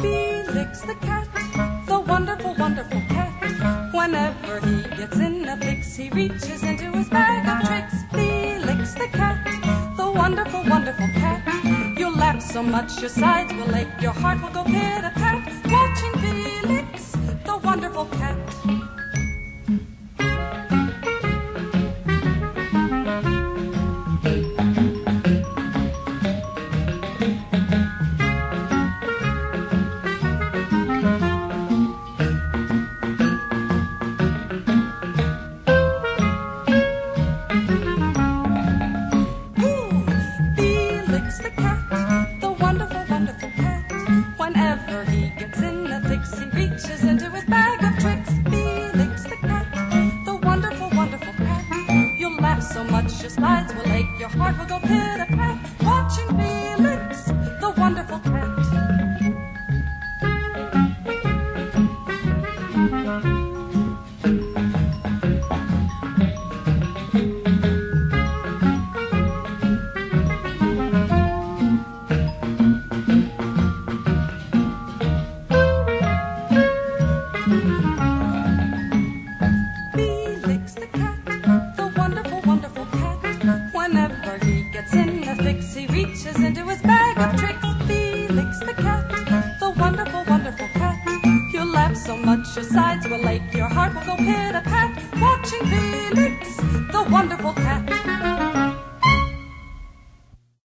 Felix the cat, the wonderful, wonderful cat. Whenever he gets in a fix, he reaches into his bag of tricks. Felix the cat, the wonderful, wonderful cat. You'll laugh so much your sides will ache, your heart will go pit a pat. He gets in a fix, he reaches into his bag of tricks. Felix the cat, the wonderful, wonderful cat. You'll laugh so much your sides will ache, your heart will go pit a pat. gets in a fix. He reaches into his bag of tricks. Felix the cat, the wonderful, wonderful cat. You'll laugh so much your sides will ache, your heart will go pit a pat. Watching Felix, the wonderful cat.